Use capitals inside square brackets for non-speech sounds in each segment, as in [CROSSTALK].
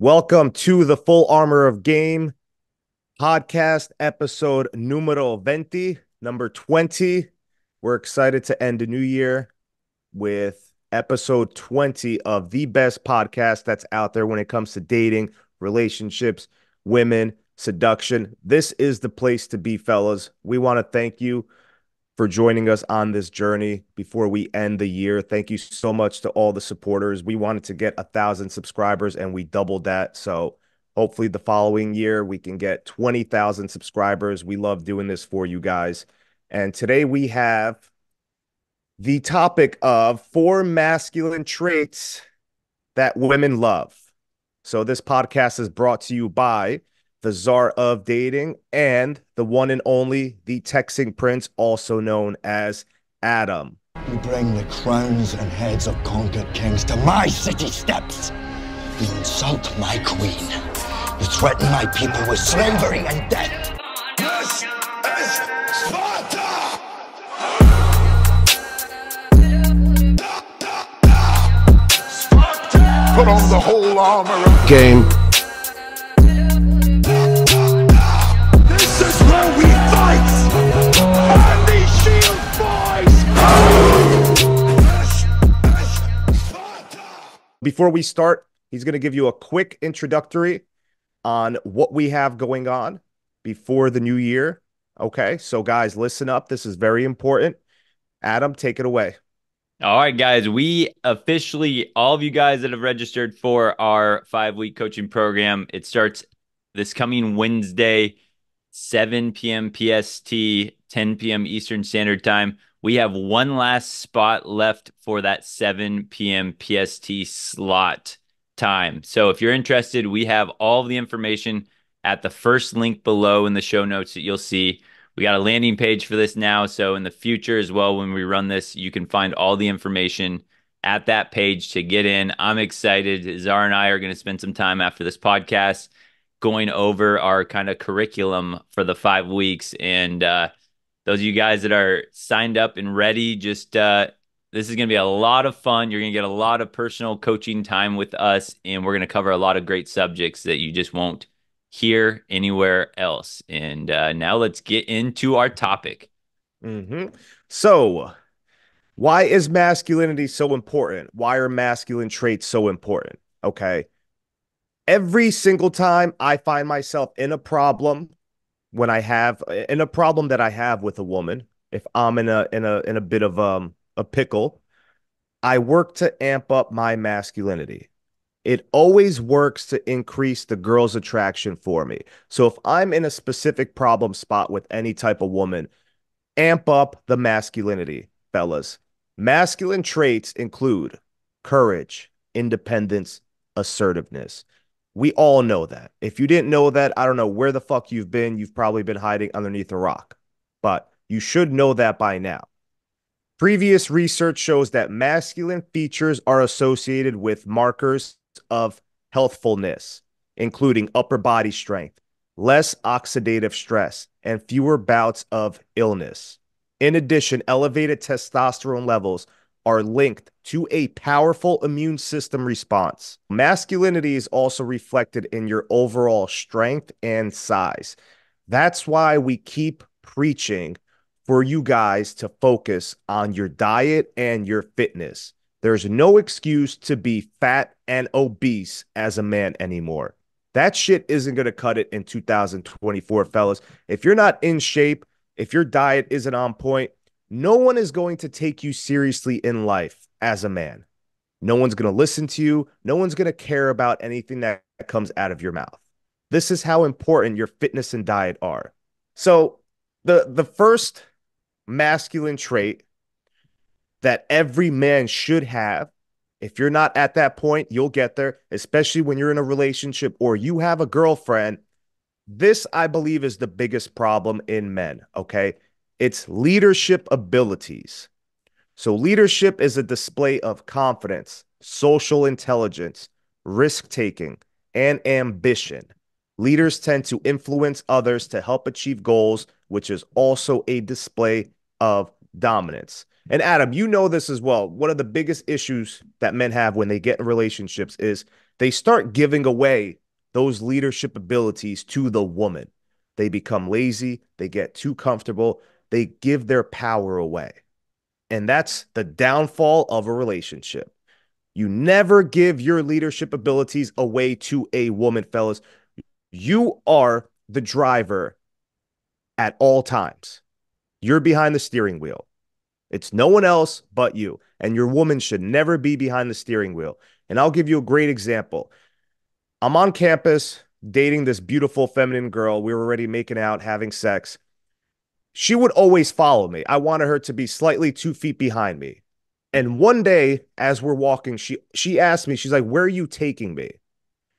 Welcome to the Full Armor of Game podcast, episode numero 20, number 20. We're excited to end a new year with episode 20 of the best podcast that's out there when it comes to dating, relationships, women, seduction. This is the place to be, fellas. We want to thank you for joining us on this journey before we end the year. Thank you so much to all the supporters. We wanted to get a thousand subscribers and we doubled that. So hopefully the following year we can get 20,000 subscribers. We love doing this for you guys. And today we have the topic of four masculine traits that women love. So this podcast is brought to you by the czar of dating, and the one and only, the texting prince, also known as Adam. You bring the crowns and heads of conquered kings to my city steps. You insult my queen. You threaten my people with slavery and death. This is Sparta! Put on the whole armor of game. Before we start, he's going to give you a quick introductory on what we have going on before the new year. Okay, so guys, listen up. This is very important. Adam, take it away. All right, guys, we officially, all of you guys that have registered for our five week coaching program, it starts this coming Wednesday, 7 p.m. PST, 10 p.m. Eastern Standard Time. We have one last spot left for that 7 p.m. PST slot time. So if you're interested, we have all the information at the first link below in the show notes that you'll see. We got a landing page for this now. So in the future as well, when we run this, you can find all the information at that page to get in. I'm excited. Czar and I are going to spend some time after this podcast going over our kind of curriculum for the five weeks. And uh, those of you guys that are signed up and ready, just uh, this is going to be a lot of fun. You're going to get a lot of personal coaching time with us, and we're going to cover a lot of great subjects that you just won't hear anywhere else. And uh, now let's get into our topic. Mm-hmm. So, why is masculinity so important? Why are masculine traits so important? Okay. Every single time I find myself in a problem when I have in a problem that I have with a woman, if I'm in a in a in a bit of um a pickle, I work to amp up my masculinity. It always works to increase the girl's attraction for me. So if I'm in a specific problem spot with any type of woman, amp up the masculinity, fellas. Masculine traits include courage, independence, assertiveness. We all know that. If you didn't know that, I don't know where the fuck you've been. You've probably been hiding underneath a rock, but you should know that by now. Previous research shows that masculine features are associated with markers of healthfulness, including upper body strength, less oxidative stress, and fewer bouts of illness. In addition, elevated testosterone levels are linked to a powerful immune system response. Masculinity is also reflected in your overall strength and size. That's why we keep preaching for you guys to focus on your diet and your fitness. There's no excuse to be fat and obese as a man anymore. That shit isn't going to cut it in 2024, fellas. If you're not in shape, if your diet isn't on point, no one is going to take you seriously in life as a man. No one's going to listen to you. No one's going to care about anything that comes out of your mouth. This is how important your fitness and diet are. So, the the first masculine trait that every man should have. If you're not at that point, you'll get there, especially when you're in a relationship or you have a girlfriend. This, I believe, is the biggest problem in men. Okay. It's leadership abilities. So, leadership is a display of confidence, social intelligence, risk taking, and ambition. Leaders tend to influence others to help achieve goals, which is also a display of dominance. And Adam, you know this as well. One of the biggest issues that men have when they get in relationships is they start giving away those leadership abilities to the woman. They become lazy, they get too comfortable, they give their power away. And that's the downfall of a relationship. You never give your leadership abilities away to a woman, fellas. You are the driver at all times. You're behind the steering wheel. It's no one else but you. And your woman should never be behind the steering wheel. And I'll give you a great example. I'm on campus dating this beautiful feminine girl. We were already making out, having sex. She would always follow me. I wanted her to be slightly two feet behind me. And one day, as we're walking, she she asked me, she's like, Where are you taking me?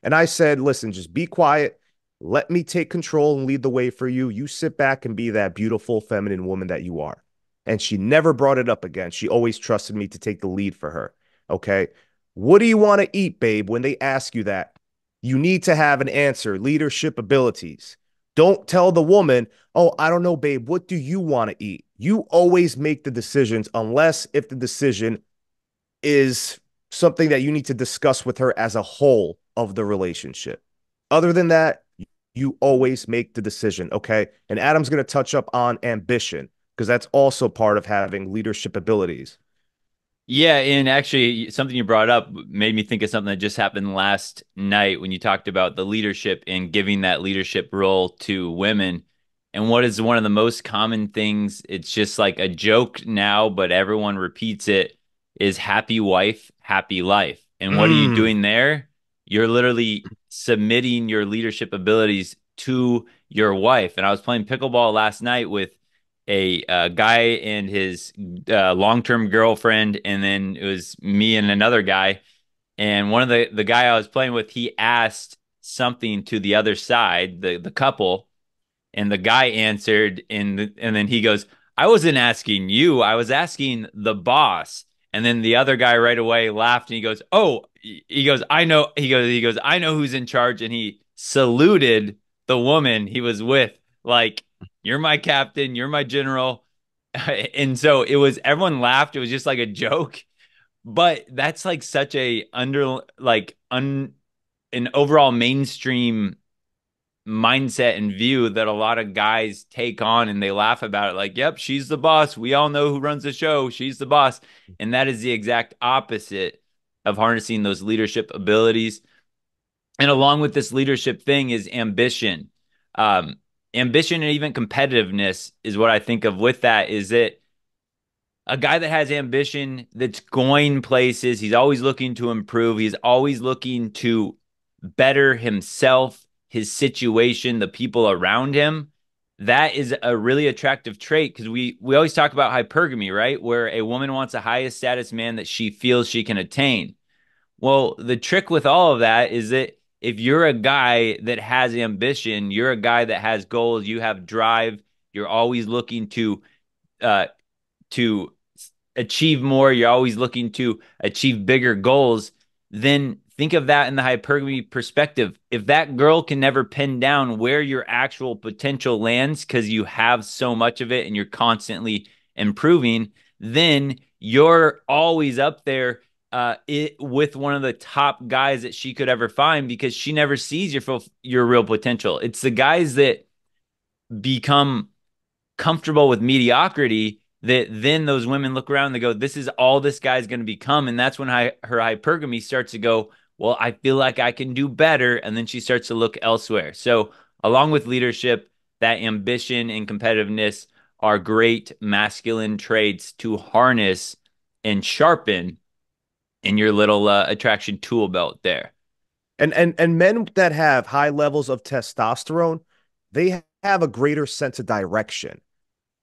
And I said, Listen, just be quiet. Let me take control and lead the way for you. You sit back and be that beautiful feminine woman that you are. And she never brought it up again. She always trusted me to take the lead for her. Okay. What do you want to eat, babe? When they ask you that, you need to have an answer, leadership abilities. Don't tell the woman, oh, I don't know, babe, what do you want to eat? You always make the decisions unless if the decision is something that you need to discuss with her as a whole of the relationship. Other than that, you always make the decision. Okay. And Adam's going to touch up on ambition because that's also part of having leadership abilities. Yeah, and actually, something you brought up made me think of something that just happened last night when you talked about the leadership and giving that leadership role to women. And what is one of the most common things? It's just like a joke now, but everyone repeats it is happy wife, happy life. And what mm. are you mm. doing there? You're literally submitting your leadership abilities to your wife. And I was playing pickleball last night with a guy and his uh, long-term girlfriend, and then it was me and another guy. And one of the the guy I was playing with, he asked something to the other side, the the couple, and the guy answered, and the, and then he goes, "I wasn't asking you, I was asking the boss." And then the other guy right away laughed and he goes, "Oh," he goes, "I know." He goes, "He goes, I know who's in charge," and he saluted the woman he was with, like you're my captain, you're my general. [LAUGHS] and so it was everyone laughed. It was just like a joke. But that's like such a under like un an overall mainstream mindset and view that a lot of guys take on and they laugh about it. Like yep she's the boss. We all know who runs the show. She's the boss. And that is the exact opposite of harnessing those leadership abilities. And along with this leadership thing is ambition. Um, ambition and even competitiveness is what I think of with that. Is it a guy that has ambition that's going places? He's always looking to improve. He's always looking to better himself, his situation, the people around him. That is a really attractive trait because we we always talk about hypergamy, right? Where a woman wants a highest status man that she feels she can attain. Well, the trick with all of that is that if you're a guy that has ambition, you're a guy that has goals, you have drive, you're always looking to uh to achieve more, you're always looking to achieve bigger goals, then think of that in the hypergamy perspective. If that girl can never pin down where your actual potential lands because you have so much of it and you're constantly improving, then you're always up there uh, it with one of the top guys that she could ever find because she never sees your your real potential. It's the guys that become comfortable with mediocrity that then those women look around and they go, "This is all this guy's going to become," and that's when her hypergamy starts to go. Well, I feel like I can do better, and then she starts to look elsewhere. So, along with leadership, that ambition and competitiveness are great masculine traits to harness and sharpen in your little uh, attraction tool belt there. And and and men that have high levels of testosterone, they have a greater sense of direction.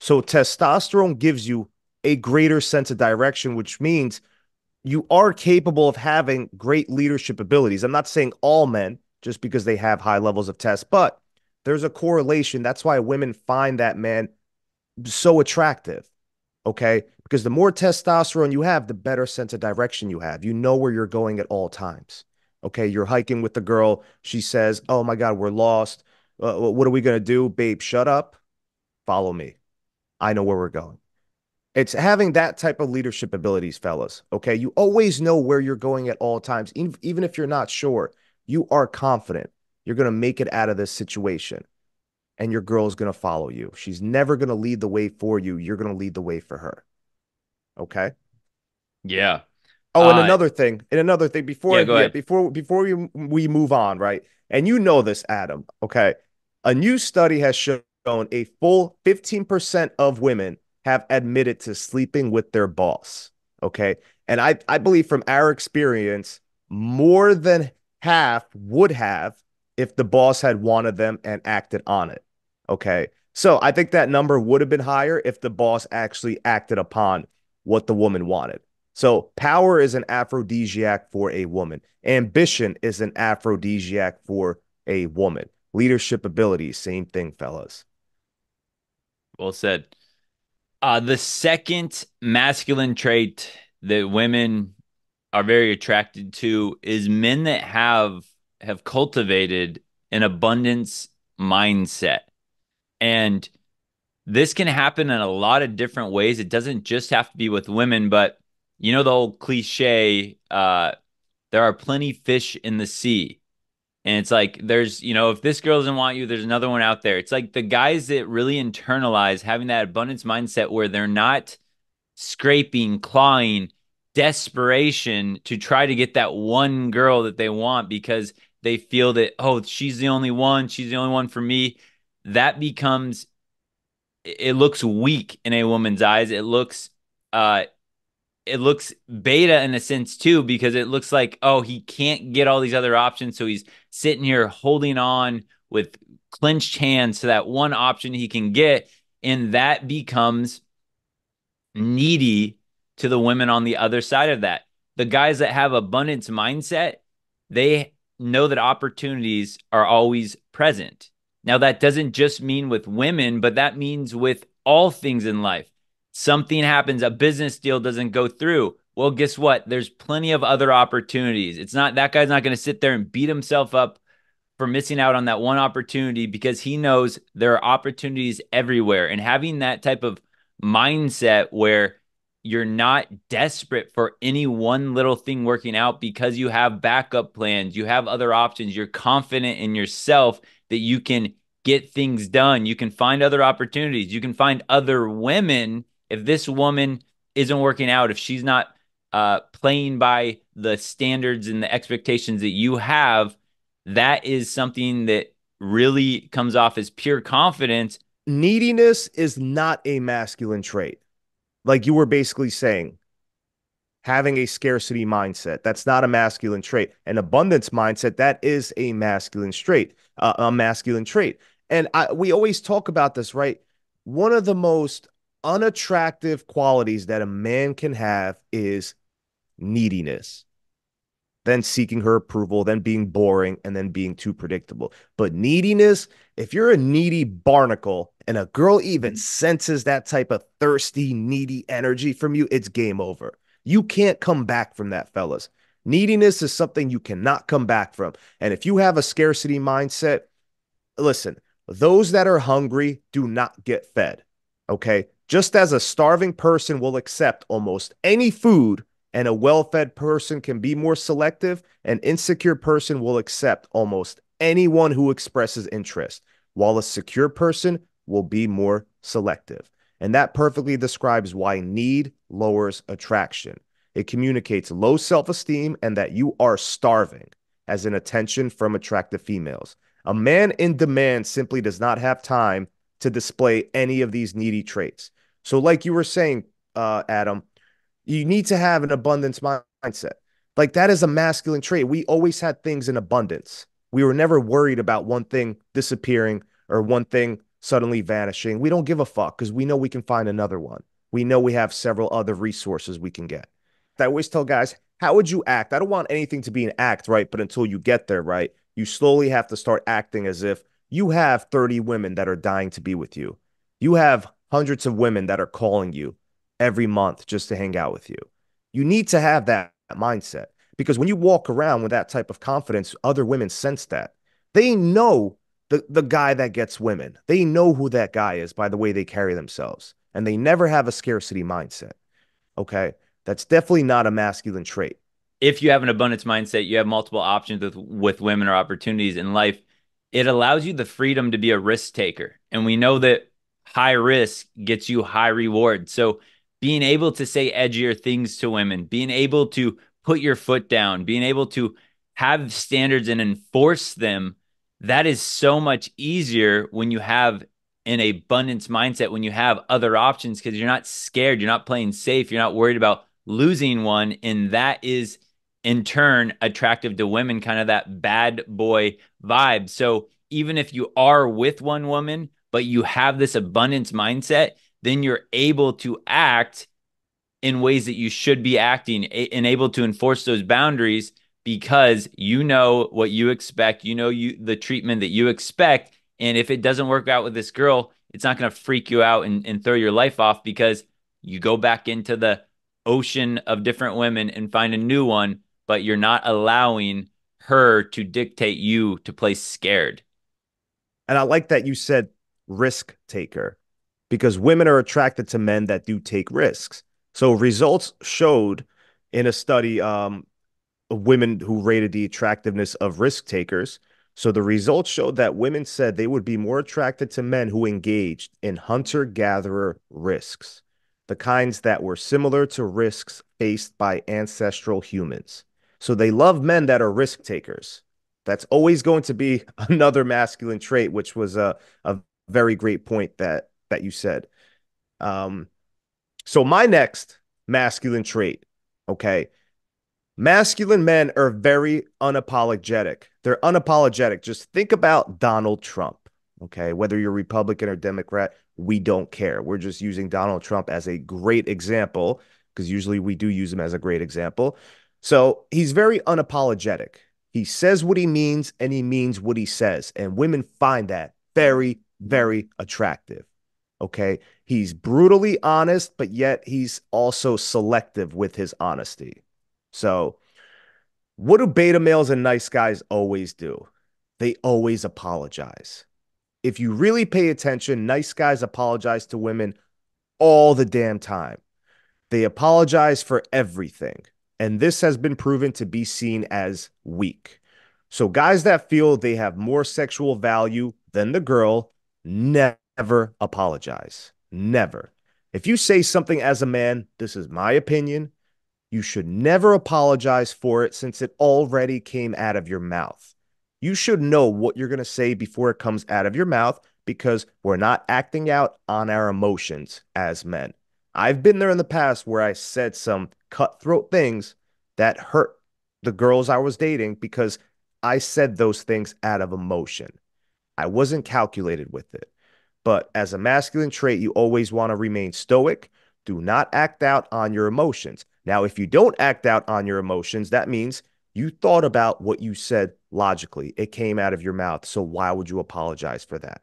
So testosterone gives you a greater sense of direction, which means you are capable of having great leadership abilities. I'm not saying all men just because they have high levels of test, but there's a correlation. That's why women find that man so attractive. Okay because the more testosterone you have, the better sense of direction you have. You know where you're going at all times. Okay, you're hiking with the girl. She says, "Oh my God, we're lost. Uh, what are we gonna do, babe? Shut up. Follow me. I know where we're going." It's having that type of leadership abilities, fellas. Okay. You always know where you're going at all times. Even if you're not sure, you are confident you're going to make it out of this situation and your girl is going to follow you. She's never going to lead the way for you. You're going to lead the way for her. Okay. Yeah. Oh, and uh, another thing, and another thing before yeah, yeah, before before we we move on, right? And you know this, Adam. Okay. A new study has shown a full 15% of women have admitted to sleeping with their boss. Okay. And I, I believe from our experience, more than half would have if the boss had wanted them and acted on it. Okay. So I think that number would have been higher if the boss actually acted upon what the woman wanted. So power is an aphrodisiac for a woman. Ambition is an aphrodisiac for a woman. Leadership abilities, same thing, fellas. Well said. Uh, the second masculine trait that women are very attracted to is men that have have cultivated an abundance mindset. And this can happen in a lot of different ways. It doesn't just have to be with women, but you know the old cliche, uh, there are plenty fish in the sea. And it's like there's, you know, if this girl doesn't want you, there's another one out there. It's like the guys that really internalize having that abundance mindset where they're not scraping, clawing, desperation to try to get that one girl that they want because they feel that, oh, she's the only one, she's the only one for me. That becomes it looks weak in a woman's eyes. It looks uh it looks beta in a sense too because it looks like oh he can't get all these other options. So he's sitting here holding on with clenched hands to that one option he can get. And that becomes needy to the women on the other side of that. The guys that have abundance mindset they know that opportunities are always present now that doesn't just mean with women but that means with all things in life something happens, a business deal doesn't go through. Well, guess what? There's plenty of other opportunities. It's not that guy's not going to sit there and beat himself up for missing out on that one opportunity because he knows there are opportunities everywhere. And having that type of mindset where you're not desperate for any one little thing working out because you have backup plans, you have other options, you're confident in yourself that you can get things done, you can find other opportunities, you can find other women if this woman isn't working out, if she's not uh, playing by the standards and the expectations that you have, that is something that really comes off as pure confidence. Neediness is not a masculine trait. Like you were basically saying, having a scarcity mindset, that's not a masculine trait. An abundance mindset, that is a masculine trait, uh, a masculine trait. And I, we always talk about this, right? One of the most unattractive qualities that a man can have is neediness, then seeking her approval, then being boring, and then being too predictable. But neediness, if you're a needy barnacle and a girl even senses that type of thirsty, needy energy from you, it's game over. You can't come back from that, fellas. Neediness is something you cannot come back from. And if you have a scarcity mindset, listen, those that are hungry do not get fed. Okay. Just as a starving person will accept almost any food and a well fed person can be more selective, an insecure person will accept almost anyone who expresses interest, while a secure person will be more selective. And that perfectly describes why need lowers attraction. It communicates low self esteem and that you are starving as an attention from attractive females. A man in demand simply does not have time to display any of these needy traits. So, like you were saying, uh, Adam, you need to have an abundance mindset. Like that is a masculine trait. We always had things in abundance. We were never worried about one thing disappearing or one thing suddenly vanishing. We don't give a fuck because we know we can find another one. We know we have several other resources we can get. I always tell guys, how would you act? I don't want anything to be an act, right? But until you get there, right, you slowly have to start acting as if you have 30 women that are dying to be with you. You have hundreds of women that are calling you every month just to hang out with you. You need to have that mindset because when you walk around with that type of confidence, other women sense that. They know the, the guy that gets women. They know who that guy is by the way they carry themselves. and they never have a scarcity mindset. Okay. That's definitely not a masculine trait. If you have an abundance mindset, you have multiple options with, with women or opportunities in life. It allows you the freedom to be a risk taker. And we know that high risk gets you high reward. So being able to say edgier things to women, being able to put your foot down, being able to have standards and enforce them, that is so much easier when you have an abundance mindset, when you have other options, because you're not scared, you're not playing safe, you're not worried about losing one. And that is in turn attractive to women, kind of that bad boy vibe. So even if you are with one woman, but you have this abundance mindset, then you're able to act in ways that you should be acting and able to enforce those boundaries because you know what you expect, you know you the treatment that you expect, and if it doesn't work out with this girl, it's not going to freak you out and, and throw your life off because you go back into the ocean of different women and find a new one, but you're not allowing her to dictate you to play scared. And I like that you said risk taker because women are attracted to men that do take risks. So results showed in a study um, women who rated the attractiveness of risk takers. So the results showed that women said they would be more attracted to men who engaged in hunter gatherer risks, the kinds that were similar to risks faced by ancestral humans. So they love men that are risk takers. That's always going to be [LAUGHS] another masculine trait, which was a, a very great point that that you said. Um, so my next masculine trait, okay. Masculine men are very unapologetic. They're unapologetic. Just think about Donald Trump. Okay. Whether you're Republican or Democrat, we don't care. We're just using Donald Trump as a great example because usually we do use him as a great example. So he's very unapologetic. He says what he means and he means what he says. And women find that very, very attractive. Okay. He's brutally honest, but yet he's also selective with his honesty. So, what do beta males and nice guys always do? They always apologize. If you really pay attention, nice guys apologize to women all the damn time. They apologize for everything. And this has been proven to be seen as weak. So, guys that feel they have more sexual value than the girl never apologize. Never. If you say something as a man, this is my opinion, you should never apologize for it since it already came out of your mouth. You should know what you're going to say before it comes out of your mouth because we're not acting out on our emotions as men. I've been there in the past where I said some cutthroat things that hurt the girls I was dating because I said those things out of emotion. I wasn't calculated with it. But as a masculine trait, you always want to remain stoic. Do not act out on your emotions. Now, if you don't act out on your emotions, that means you thought about what you said logically. It came out of your mouth. So why would you apologize for that?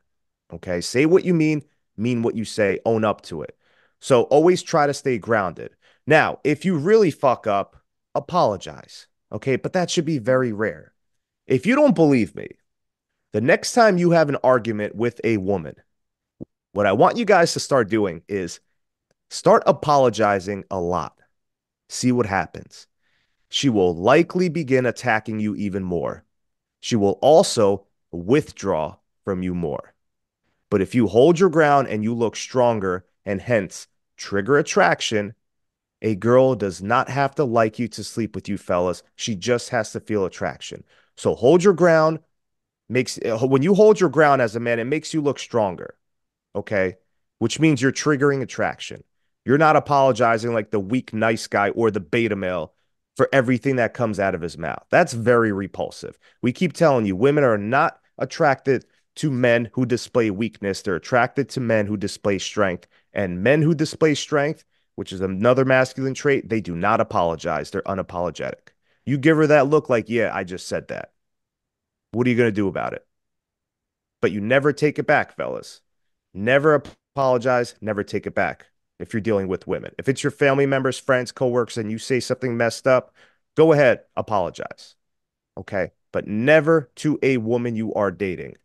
Okay. Say what you mean, mean what you say, own up to it. So always try to stay grounded. Now, if you really fuck up, apologize. Okay. But that should be very rare. If you don't believe me, the next time you have an argument with a woman, what I want you guys to start doing is start apologizing a lot. See what happens. She will likely begin attacking you even more. She will also withdraw from you more. But if you hold your ground and you look stronger and hence trigger attraction, a girl does not have to like you to sleep with you, fellas. She just has to feel attraction. So hold your ground. Makes eh, when you hold your ground as a man, it makes you look stronger okay? Which means you're triggering attraction. You're not apologizing like the weak, nice guy or the beta male for everything that comes out of his mouth. That's very repulsive. We keep telling you women are not attracted to men who display weakness, they're attracted to men who display strength. And men who display strength, which is another masculine trait, they do not apologize. They're unapologetic. You give her that look like, yeah, I just said that. What are you going to do about it? But you never take it back, fellas. Never apologize, never take it back if you're dealing with women. If it's your family members, friends, coworkers, and you say something messed up, go ahead, apologize. Okay. But never to a woman you are dating.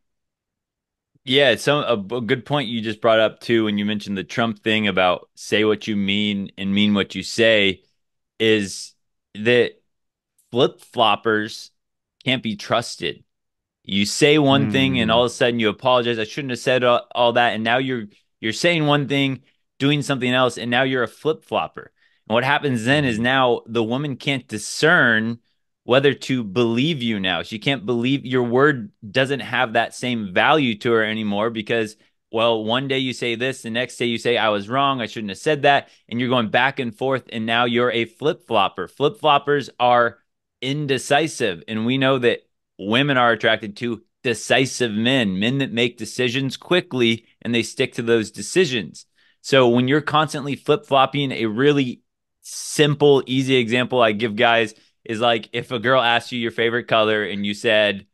Yeah, some a, a good point you just brought up too when you mentioned the Trump thing about say what you mean and mean what you say is that flip-floppers can't be trusted. You say one thing and Mm. all of a sudden you apologize. I shouldn't have said all, all that and now you're you're saying one thing, doing something else and now you're a flip-flopper. And what happens then is Mhm. now the woman can't discern whether to believe you now. She can't believe your word doesn't have that same value to her anymore because, well, one day you say this, the next day you say, I was wrong, I shouldn't have said that. And you're going back and forth, and now you're a flip flopper. Flip floppers are indecisive. And we know that women are attracted to decisive men, men that make decisions quickly and they stick to those decisions. So when you're constantly flip flopping, a really simple, easy example I give guys is like if a girl asks you your favorite color and you said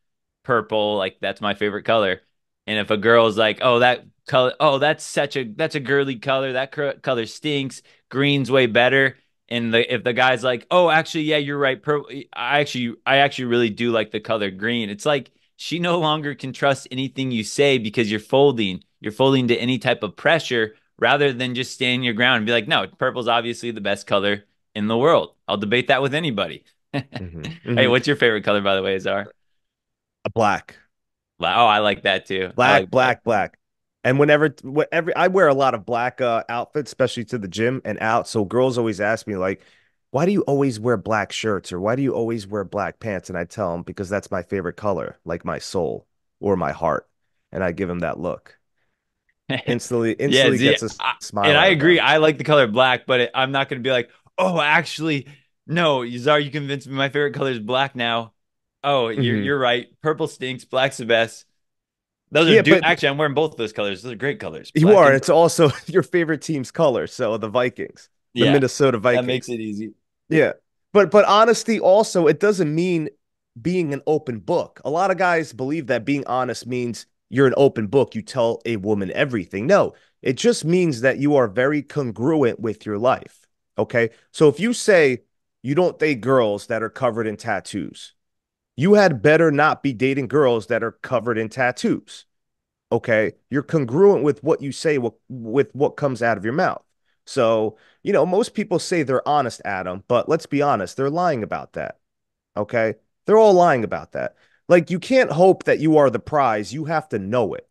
purple, like that's my favorite color. And if a girl's like, "Oh, that color, oh, that's such a that's a girly color. That color stinks. Green's way better." And the if the guy's like, "Oh, actually, yeah, you're right. Purple, I actually I actually really do like the color green." It's like she no longer can trust anything you say because you're folding. You're folding to any type of pressure rather than just stand your ground and be like, "No, purple's obviously the best color in the world." I'll debate that with anybody. [LAUGHS] Mhm. Hey, Mhm. what's your favorite color, by the way, Czar? Black. Like, oh, I like that too. Black, like black, black. And whenever, whenever I wear a lot of black uh, outfits, especially to the gym and out. So girls always ask me like, "Why do you always wear black shirts or why do you always wear black pants?" And I tell them because that's my favorite color, like my soul or my heart. And I give them that look. [LAUGHS] Instantly, instantly see, gets a I, smile and I agree. them. I like the color black, but it, I'm not going to be like, oh, actually, no, Czar, you convinced me my favorite color is black now. Oh, you're Mhm. you're right. Purple stinks. Black's the best. Those are Yeah, do but actually I'm wearing both of those colors. Those are great colors. you are, and it's also [LAUGHS] your favorite team's color. So the Vikings, the yeah, Minnesota that makes Vikings. it easy. Yeah. But but honesty also it doesn't mean being an open book. A lot of guys believe that being honest means you're an open book. You tell a woman everything. No, it just means that you are very congruent with your life. Okay? So if you say you don't date girls that are covered in tattoos, you had better not be dating girls that are covered in tattoos. Okay? You're congruent with what you say with, what comes out of your mouth. So, you know, most people say they're honest, Adam, but let's be honest, they're lying about that. Okay. They're all lying about that. Like, you can't hope that you are the prize. You have to know it.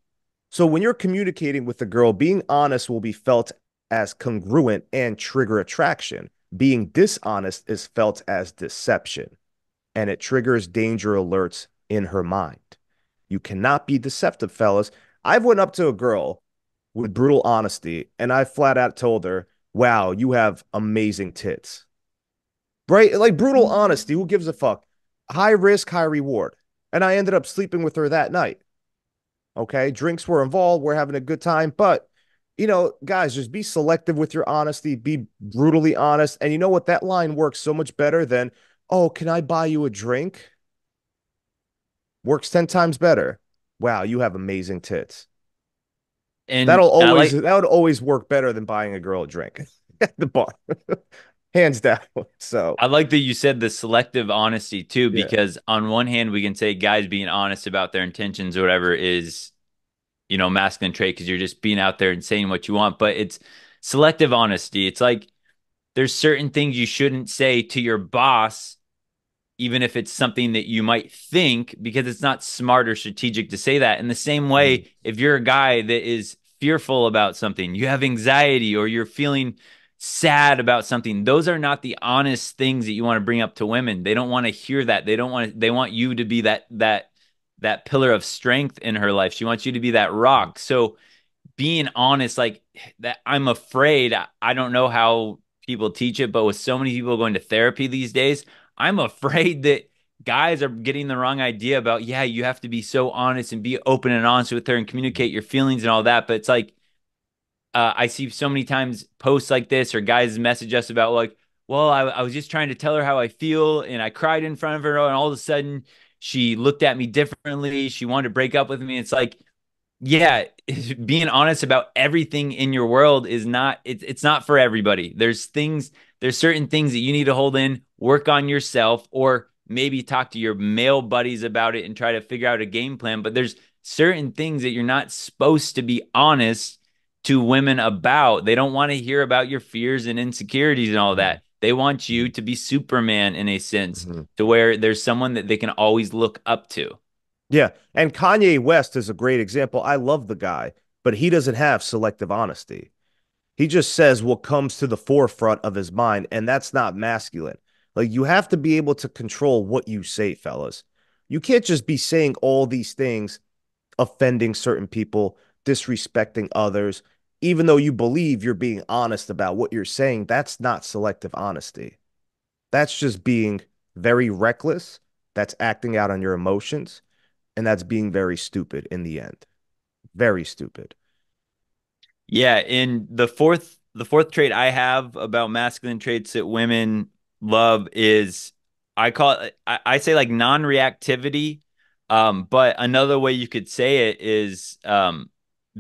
So, when you're communicating with a girl, being honest will be felt as congruent and trigger attraction. Being dishonest is felt as deception and it triggers danger alerts in her mind. You cannot be deceptive, fellas. I've went up to a girl with brutal honesty and I flat out told her, "Wow, you have amazing tits." Right? Like brutal mm-hmm. honesty, who gives a fuck? High risk, high reward. And I ended up sleeping with her that night. Okay? Drinks were involved, we're having a good time, but you know, guys, just be selective with your honesty, be brutally honest. And you know what? That line works so much better than, "Oh, can I buy you a drink?" Works 10 times better. Wow, you have amazing tits. And That'll always like that would always work better than buying a girl a drink [LAUGHS] at the bar. Hands down. [LAUGHS] So I like that you said the selective honesty too, Yeah. because on one hand, we can say guys being honest about their intentions or whatever is, you know, masculine trait because you're just being out there and saying what you want. But it's selective honesty. It's like there's certain things you shouldn't say to your boss, even if it's something that you might think, because it's not smart or strategic to say that. In the same way, mm-hmm. if you're a guy that is fearful about something, you have anxiety or you're feeling sad about something, those are not the honest things that you want to bring up to women. They don't want to hear that. They don't want to, they want you to be that that that pillar of strength in her life. She wants you to be that rock. So being honest, like that, I'm afraid. I, I don't know how people teach it, but with so many people going to therapy these days, I'm afraid that guys are getting the wrong idea about, yeah, you have to be so honest and be open and honest with her and communicate your feelings and all that. But it's like, uh, I see so many times posts like this or guys message us about like, well, I, I was just trying to tell her how I feel and I cried in front of her and all of a sudden she looked at me differently. She wanted to break up with me. It's like, yeah, [LAUGHS] being honest about everything in your world is not it's it's not for everybody. There's things there's certain things that you need to hold in, work on yourself or maybe talk to your male buddies about it and try to figure out a game plan, but there's certain things that you're not supposed to be honest to women about. They don't want to hear about your fears and insecurities and all that. They want you to be Superman in a sense, mm-hmm. to where there's someone that they can always look up to. Yeah. And Kanye West is a great example. I love the guy, but he doesn't have selective honesty. He just says what comes to the forefront of his mind, and that's not masculine. Like you have to be able to control what you say, fellas. You can't just be saying all these things, offending certain people, disrespecting others, even though you believe you're being honest about what you're saying. That's not selective honesty. That's just being very reckless. That's acting out on your emotions. And that's being very stupid in the end. Very stupid. Yeah. In the fourth, the fourth trait I have about masculine traits that women love is I call it, I, I say like non reactivity. Um, but another way you could say it is um,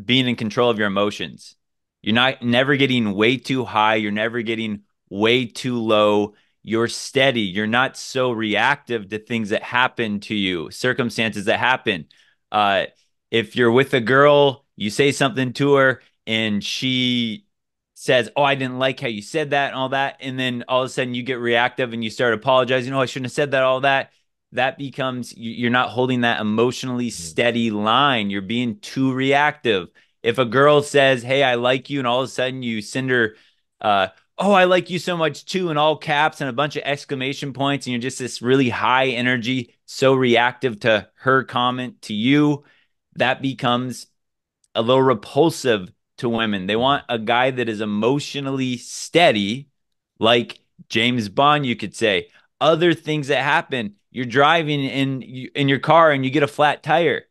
being in control of your emotions. You're not never getting way too high. You're never getting way too low. You're steady. You're not so reactive to things that happen to you, circumstances that happen. Uh, if you're with a girl, you say something to her and she says, "Oh, I didn't like how you said that and all that," and then all of a sudden you get reactive and you start apologizing. Oh, I shouldn't have said that. All that that becomes you're not holding that emotionally mm-hmm. steady line. You're being too reactive. If a girl says, "Hey, I like you," and all of a sudden you send her, uh, "Oh, I like you so much too," in all caps and a bunch of exclamation points, and you're just this really high energy, so reactive to her comment to you, that becomes a little repulsive to women. They want a guy that is emotionally steady, like James Bond, you could say. Other things that happen, you're driving in in your car and you get a flat tire.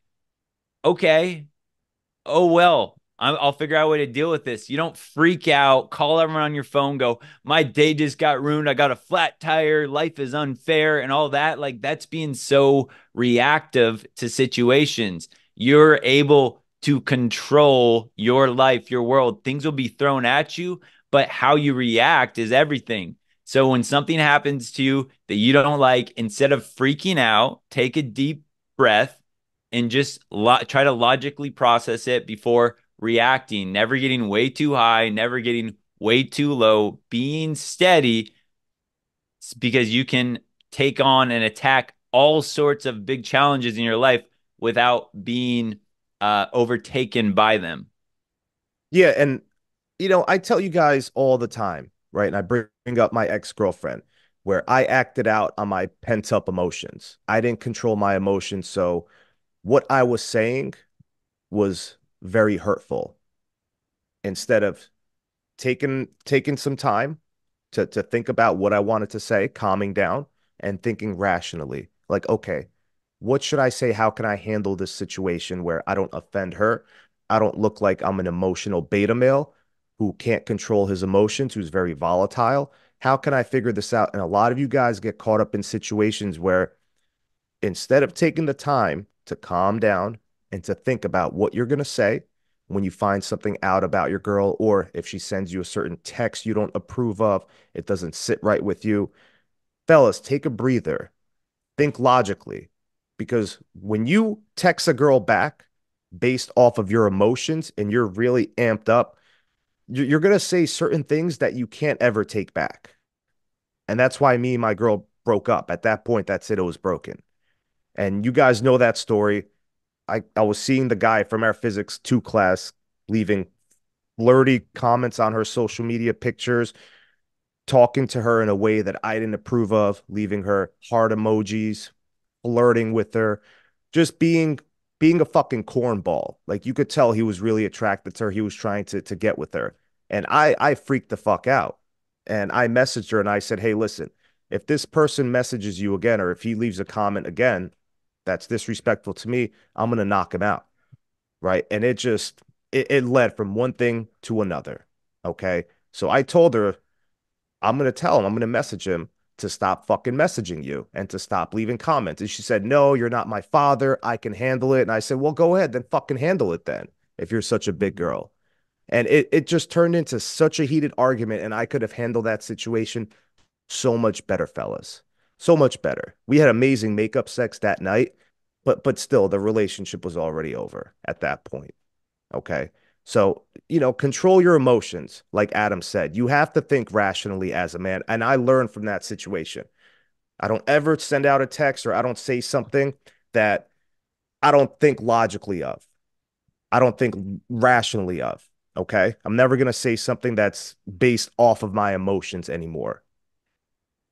Okay. Oh well, I'll figure out a way to deal with this. You don't freak out, call everyone on your phone, go, my day just got ruined. I got a flat tire. Life is unfair and all that. Like that's being so reactive to situations. You're able to control your life, your world. Things will be thrown at you, but how you react is everything. So when something happens to you that you don't like, instead of freaking out, take a deep breath and just lo- try to logically process it before reacting, never getting way too high, never getting way too low, being steady because you can take on and attack all sorts of big challenges in your life without being uh, overtaken by them. Yeah, and you know, I tell you guys all the time, right? And I bring up my ex girlfriend where I acted out on my pent up emotions. I didn't control my emotions, so what I was saying was very hurtful. Instead of taking taking some time to to think about what I wanted to say, calming down and thinking rationally, like, okay, what should I say? How can I handle this situation where I don't offend her? I don't look like I'm an emotional beta male who can't control his emotions, who's very volatile. How can I figure this out? And a lot of you guys get caught up in situations where instead of taking the time to calm down and to think about what you're going to say when you find something out about your girl, or if she sends you a certain text you don't approve of, it doesn't sit right with you. Fellas, take a breather, think logically because when you text a girl back based off of your emotions and you're really amped up, you're going to say certain things that you can't ever take back. And that's why me and my girl broke up. At that point, that's it. It was broken. And you guys know that story. I, I was seeing the guy from our physics two class leaving flirty comments on her social media pictures, talking to her in a way that I didn't approve of, leaving her heart emojis, flirting with her, just being being a fucking cornball. Like you could tell he was really attracted to her. He was trying to to get with her. And I I freaked the fuck out. And I messaged her and I said, "Hey, listen, if this person messages you again or if he leaves a comment again that's disrespectful to me, I'm going to knock him out." Right? And it just it, it led from one thing to another. Okay? So I told her I'm going to tell him, I'm going to message him to stop fucking messaging you and to stop leaving comments. And she said, No, you're not my father. I can handle it. And I said, Well, go ahead, then fucking handle it then, if you're such a big girl. And it, it just turned into such a heated argument. And I could have handled that situation so much better, fellas. So much better. We had amazing makeup sex that night. but but still the relationship was already over at that point. Okay. So, you know, control your emotions, like Adam said. You have to think rationally as a man. And I learned from that situation. I don't ever send out a text or I don't say something that I don't think logically of. I don't think rationally of. Okay. I'm never going to say something that's based off of my emotions anymore.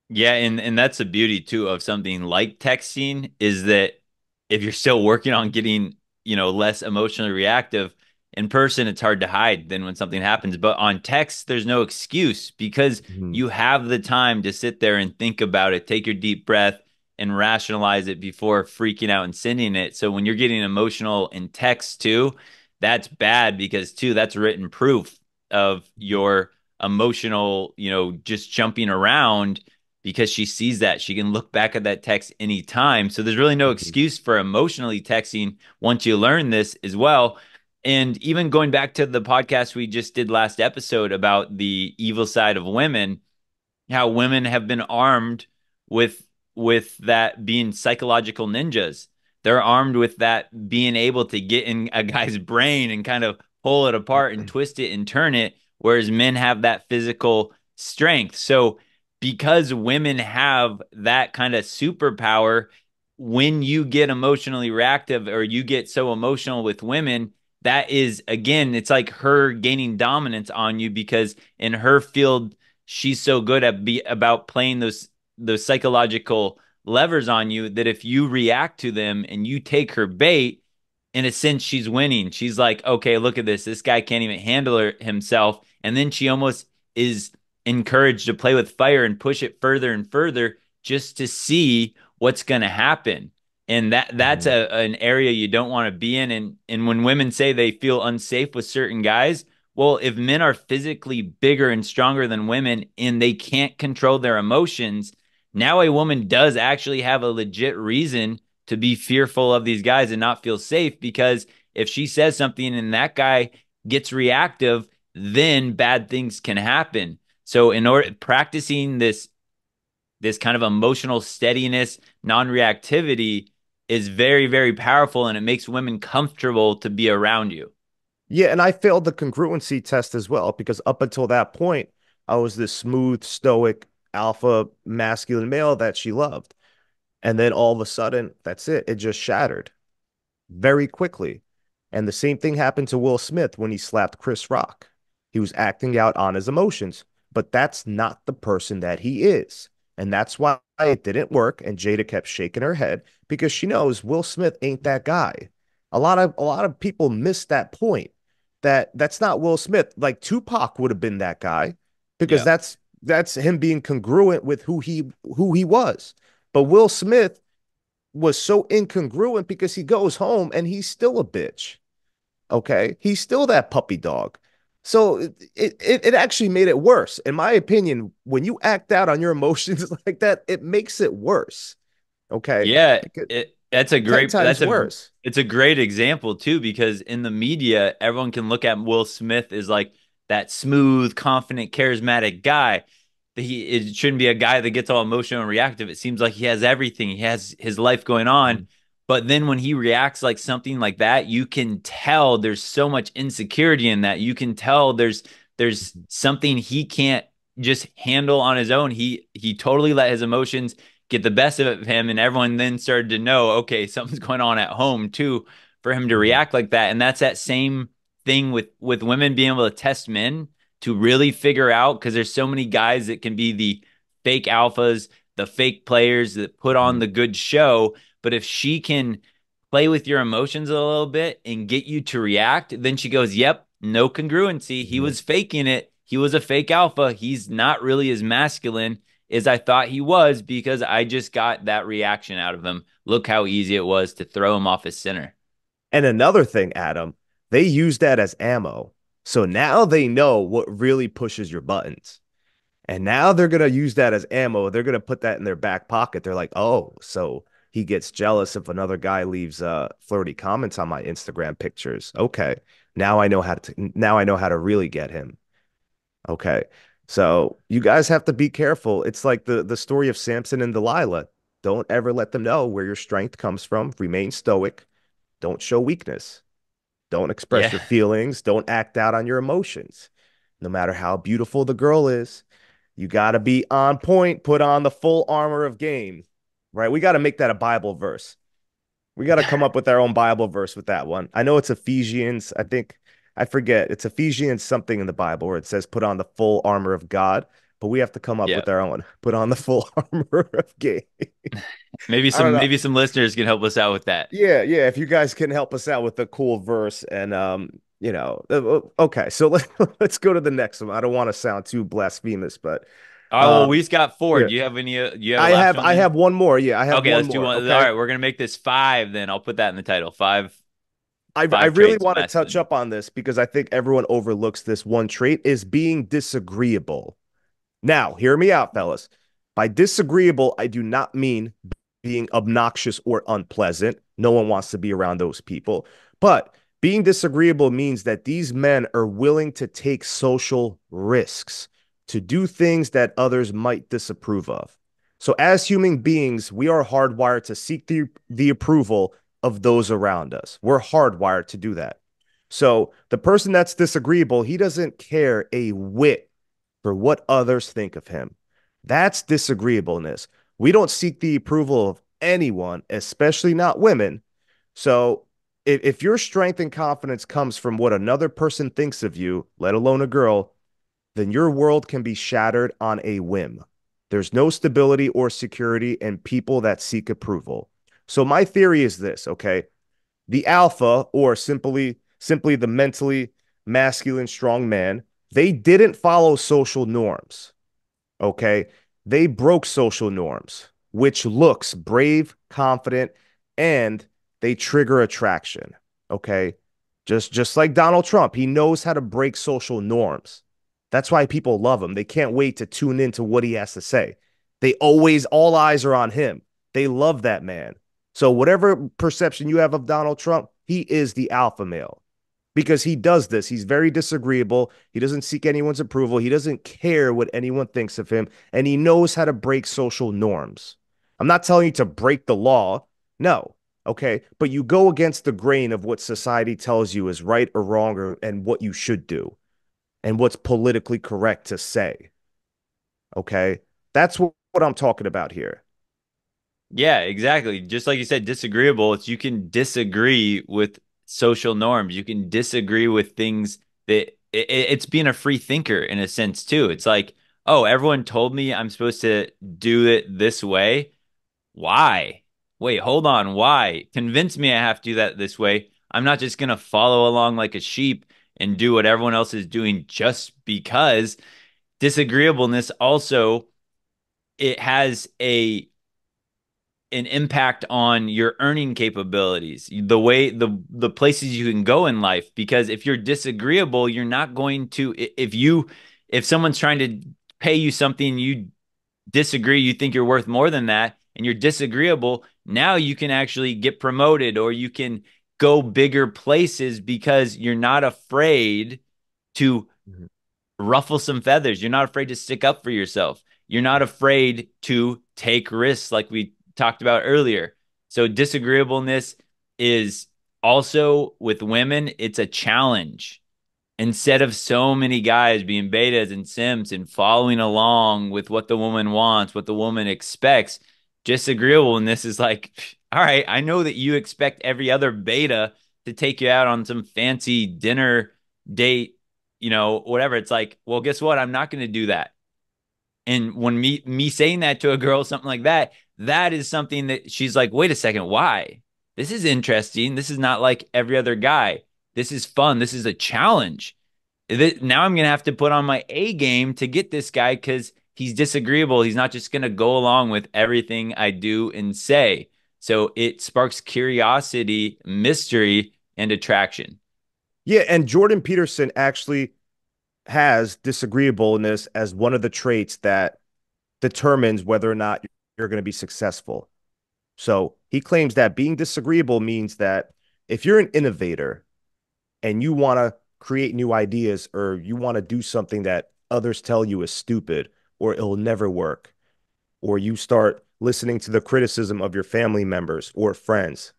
Yeah, and and that's the beauty too of something like texting is that if you're still working on getting, you know, less emotionally reactive in person, it's hard to hide than when something happens. But on text, there's no excuse because Mhm. you have the time to sit there and think about it, take your deep breath and rationalize it before freaking out and sending it. So when you're getting emotional in text too, that's bad because too, that's written proof of your emotional, you know, just jumping around because she sees that she can look back at that text anytime. So there's really no Mhm. excuse for emotionally texting once you learn this as well. And even going back to the podcast we just did last episode about the evil side of women, how women have been armed with with that being psychological ninjas. They're armed with that being able to get in a guy's [LAUGHS] brain and kind of pull it apart and mm-hmm. twist it and turn it, whereas men have that physical strength. So because women have that kind of superpower, when you get emotionally reactive or you get so emotional with women, that is again, it's like her gaining dominance on you because in her field, she's so good at be about playing those those psychological levers on you that if you react to them and you take her bait, in a sense, she's winning. She's like, okay, look at this. This guy can't even handle her, himself. And then she almost is encouraged to play with fire and push it further and further just to see what's going to happen. And that that's mm-hmm. a, an area you don't want to be in. And and when women say they feel unsafe with certain guys, well, if men are physically bigger and stronger than women and they can't control their emotions, now a woman does actually have a legit reason to be fearful of these guys and not feel safe because if she says something and that guy gets reactive, then bad things can happen. So in order practicing this this kind of emotional steadiness, non-reactivity is very very powerful and it makes women comfortable to be around you. Yeah, and I failed the congruency test as well because up until that point, I was this smooth, stoic, alpha masculine male that she loved. And then all of a sudden, that's it. It just shattered very quickly. And the same thing happened to Will Smith when he slapped Chris Rock. He was acting out on his emotions, but that's not the person that he is. And that's why it didn't work. And Jada kept shaking her head because she knows Will Smith ain't that guy. A lot of a lot of people miss that point that that's not Will Smith. Like Tupac would have been that guy because Yeah. that's that's him being congruent with who he who he was. But Will Smith was so incongruent because he goes home and he's still a bitch. Okay. He's still that puppy dog. So it, it, it actually made it worse. In my opinion, when you act out on your [LAUGHS] emotions like that, it makes it worse. Okay. Yeah, it- that's a great that's a worse. it's a great example too because in the media everyone can look at Will Smith as like that smooth, confident, charismatic guy. He it shouldn't be a guy that gets all emotional and reactive. It seems like he has everything. He has his life going on. Mhm. But then when he reacts like something like that, you can tell there's so much insecurity in that. You can tell there's there's something he can't just handle on his own. He he totally let his emotions get the best of him and everyone then started to know okay something's going on at home too for him to react like that and that's that same thing with with women being able to test men to really figure out because there's so many guys that can be the fake alphas the fake players that put on the good show but if she can play with your emotions a little bit and get you to react then she goes yep no congruency he Mhm. was faking it he was a fake alpha he's not really as masculine as I thought he was because I just got that reaction out of him. Look how easy it was to throw him off his center. And another thing, Adam, they use that as ammo. So now they know what really pushes your buttons. And now they're going to use that as ammo. They're going to put that in their back pocket. They're like, oh, so he gets jealous if another guy leaves uh, flirty comments on my Instagram pictures. Okay. Now I know how to now I know how to really get him. Okay. So you guys have to be careful. It's like the the story of Samson and Delilah. Don't ever let them know where your strength comes from. Remain stoic. Don't show weakness. Don't express Yeah. your feelings. Don't act out on your emotions. No matter how beautiful the girl is, you got to be on point, put on the full armor of game, right? We got to make that a Bible verse. We got to come up with our own Bible verse with that one. I know it's Ephesians. I think, I forget. It's Ephesians something in the Bible where it says, put on the full armor of God. But we have to come up Yeah. with our own. Put on the full [LAUGHS] armor of game. [LAUGHS] Maybe some maybe some listeners can help us out with that. Yeah, yeah. If you guys can help us out with a cool verse and um, you know, uh, okay. So [LAUGHS] let, let's go to the next one. I don't want to sound too blasphemous, but Oh, well, Uh, we've got four. yeah. Do you have any? uh, You have I have I have one more. Yeah, I have Okay, one let's do more. one. okay? All right, we're gonna make this five. Then I'll put that in the title. Five. I, Five I really want to touch up on this because I think everyone overlooks this one trait is being disagreeable. Now, hear me out, fellas. By disagreeable, I do not mean being obnoxious or unpleasant. No one wants to be around those people. But being disagreeable means that these men are willing to take social risks, to do things that others might disapprove of. So, as human beings, we are hardwired to seek the, the approval of those around us. We're hardwired to do that. So, the person that's disagreeable, he doesn't care a whit for what others think of him. That's disagreeableness. We don't seek the approval of anyone, especially not women. So, if, if your strength and confidence comes from what another person thinks of you, let alone a girl, then your world can be shattered on a whim. There's no stability or security in people that seek approval. So my theory is this, okay? The alpha or simply simply the mentally masculine strong man, they didn't follow social norms. Okay? They broke social norms, which looks brave, confident, and they trigger attraction. Okay? Just just like Donald Trump, he knows how to break social norms. That's why people love him. They can't wait to tune into what he has to say. They always, all eyes are on him. They love that man. So, whatever perception you have of Donald Trump, he is the alpha male because he does this. He's very disagreeable. He doesn't seek anyone's approval. He doesn't care what anyone thinks of him. And he knows how to break social norms. I'm not telling you to break the law. No. Okay. But you go against the grain of what society tells you is right or wrong or, and what you should do and what's politically correct to say. Okay. That's what, what I'm talking about here. Yeah, exactly. Just like you said, disagreeable. It's you can disagree with social norms. You can disagree with things that it, it's being a free thinker in a sense too. It's like, oh, everyone told me I'm supposed to do it this way. Why? Wait, hold on. Why? Convince me I have to do that this way. I'm not just gonna follow along like a sheep and do what everyone else is doing just because disagreeableness also it has a an impact on your earning capabilities, the way the the places you can go in life. Because if you're disagreeable, you're not going to. If you if someone's trying to pay you something, you disagree, you think you're worth more than that, and you're disagreeable. Now you can actually get promoted, or you can go bigger places because you're not afraid to Mhm. ruffle some feathers. You're not afraid to stick up for yourself. You're not afraid to take risks like we talked about earlier. So disagreeableness is also with women, it's a challenge. Instead of so many guys being betas and sims and following along with what the woman wants, what the woman expects, disagreeableness is like, [LAUGHS] all right, I know that you expect every other beta to take you out on some fancy dinner date, you know, whatever. It's like, well, guess what? I'm not going to do that. And when me me saying that to a girl, something like that, that is something that she's like, wait a second, why? This is interesting. This is not like every other guy. This is fun. This is a challenge. Th- Now I'm gonna have to put on my A game to get this guy because he's disagreeable. He's not just gonna go along with everything I do and say. So it sparks curiosity, mystery, and attraction. Yeah, and Jordan Peterson actually has disagreeableness as one of the traits that determines whether or not you're going to be successful. So he claims that being disagreeable means that if you're an innovator and you want to create new ideas or you want to do something that others tell you is stupid or it'll never work, or you start listening to the criticism of your family members or friends,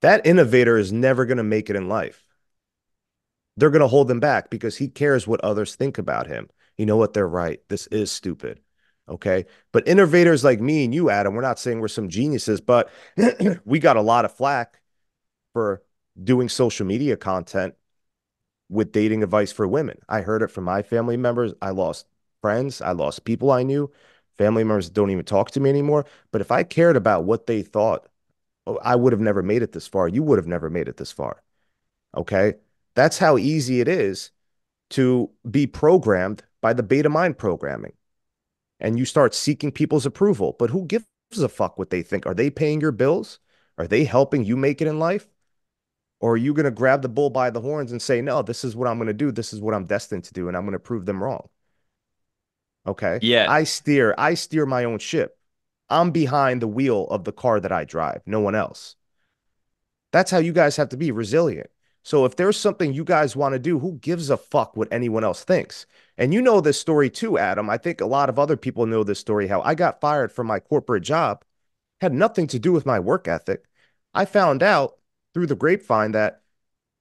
that innovator is never going to make it in life. They're going to hold him back because he cares what others think about him. You know what? They're right. This is stupid. Okay. But innovators like me and you, Adam, we're not saying we're some geniuses, but [CLEARS THROAT] we got a lot of flack for doing social media content with dating advice for women. I heard it from my family members. I lost friends, I lost people I knew. Family members don't even talk to me anymore. But if I cared about what they thought, oh, I would have never made it this far. You would have never made it this far. Okay. That's how easy it is to be programmed by the beta mind programming. And you start seeking people's approval. But who gives a fuck what they think? Are they paying your bills? Are they helping you make it in life? Or are you going to grab the bull by the horns and say, no, this is what I'm going to do. This is what I'm destined to do. And I'm going to prove them wrong. Okay. Yeah. I steer, I steer my own ship. I'm behind the wheel of the car that I drive, no one else. That's how you guys have to be resilient. So if there's something you guys want to do, who gives a fuck what anyone else thinks? And you know this story too, Adam. I think a lot of other people know this story how I got fired from my corporate job had nothing to do with my work ethic. I found out through the grapevine that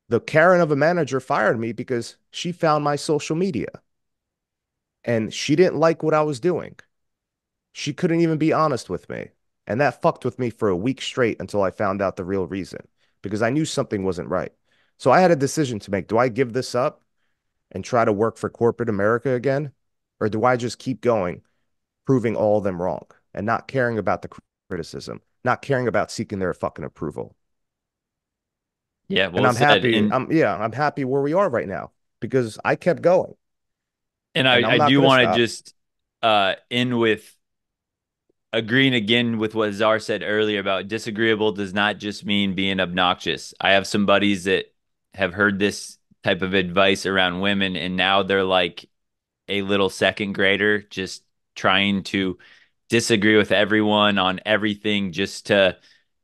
the Karen of a manager fired me because she found my social media and she didn't like what I was doing. She couldn't even be honest with me. And that fucked with me for a week straight until I found out the real reason because I knew something wasn't right. So I had a decision to make. Do I give this up and try to work for corporate America again? Or do I just keep going, proving all of them wrong and not caring about the criticism, not caring about seeking their fucking approval? Yeah, well and I'm happy. And, I'm yeah, I'm happy where we are right now because I kept going. and I, and I do want to just uh end with agreeing again with what Czar said earlier about disagreeable does not just mean being obnoxious. I have some buddies that have heard this type of advice around women, and now they're like a little second grader, just trying to disagree with everyone on everything just to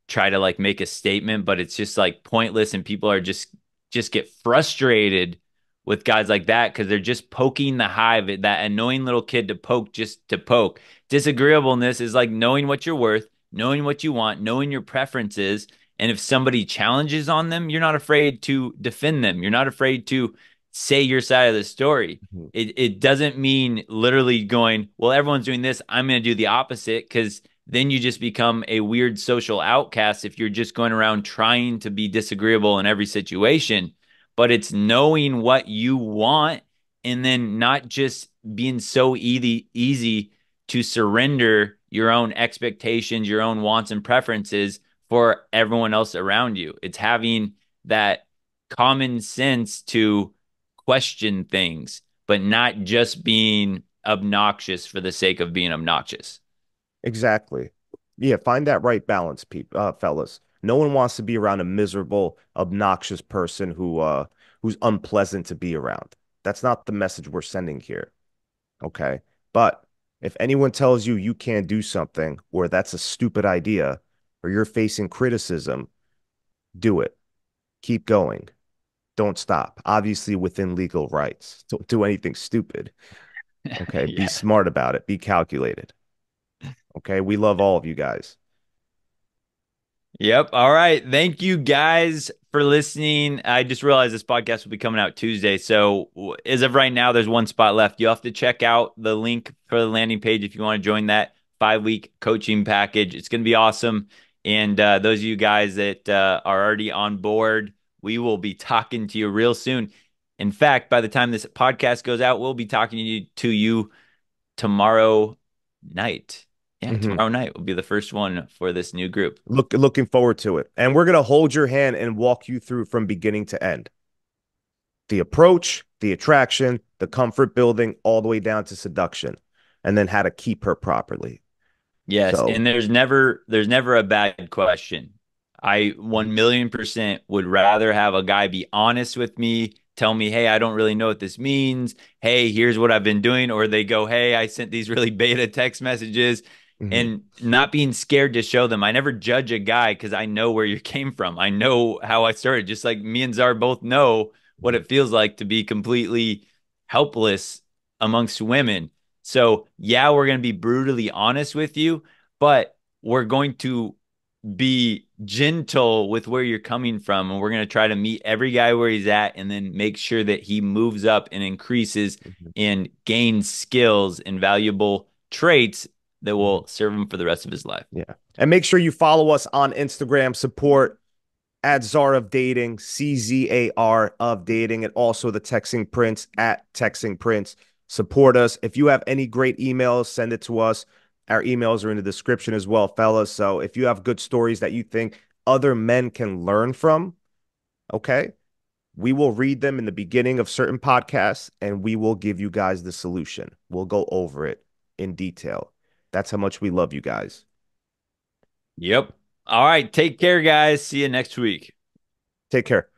try to like make a statement, but it's just like pointless, and people are just just get frustrated with guys like that because they're just poking the hive, that annoying little kid to poke just to poke. Disagreeableness is like knowing what you're worth, knowing what you want, knowing your preferences. And if somebody challenges on them, you're not afraid to defend them. You're not afraid to say your side of the story. Mhm. It, it doesn't mean literally going, well, everyone's doing this. I'm going to do the opposite because then you just become a weird social outcast if you're just going around trying to be disagreeable in every situation but it's knowing what you want and then not just being so easy easy to surrender your own expectations, your own wants and preferences for everyone else around you. It's having that common sense to question things, but not just being obnoxious for the sake of being obnoxious. Exactly. Yeah, find that right balance, people, uh, fellas. No one wants to be around a miserable, obnoxious person who uh who's unpleasant to be around. That's not the message we're sending here. Okay? But if anyone tells you you can't do something or that's a stupid idea or you're facing criticism, do it. Keep going. Don't stop. Obviously within legal rights. Don't do anything stupid. [LAUGHS] Okay? Yeah. Be smart about it. Be calculated. Okay? We love all of you guys. Yep. All right. Thank you guys for listening. I just realized this podcast will be coming out Tuesday. So, as of right now, there's one spot left. You'll have to check out the link for the landing page if you want to join that five week coaching package. It's going to be awesome. And uh, those of you guys that uh, are already on board, we will be talking to you real soon. In fact, by the time this podcast goes out, we'll be talking to you, to you tomorrow night. Yeah, Mhm. tomorrow night will be the first one for this new group. Look looking forward to it. And we're going to hold your hand and walk you through from beginning to end. The approach, the attraction, the comfort building, all the way down to seduction, and then how to keep her properly. Yes, So- and there's never there's never a bad question. I 1 million percent would rather have a guy be honest with me, tell me, "Hey, I don't really know what this means. Hey, here's what I've been doing," or they go, "Hey, I sent these really [LAUGHS] beta text messages." Mhm. And not being scared to show them. I never judge a guy because I know where you [LAUGHS] came from. I know how I started. Just like me and Czar both know what it feels like to be completely helpless amongst women. So, yeah, we're going to be brutally honest with you, but we're going to be gentle with where you're coming from and we're going to try to meet every guy where he's at and then make sure that he moves up and increases mm-hmm. and gains skills and valuable traits that will mm-hmm. serve him for the rest of his life. Yeah. And make sure you follow us on Instagram, support at Czar of Dating, C Z A R of Dating, and also the Texting Prince at Texting Prince. Support us. If you have any great emails, send it to us. Our emails are in the description as well, fellas. So if you have good stories that you think other men can learn from, okay, we will read them in the beginning of certain podcasts and we will give you guys the solution. We'll go over it in detail. That's how much we love you guys. Yep. All right. Take care, guys. See you next week. Take care.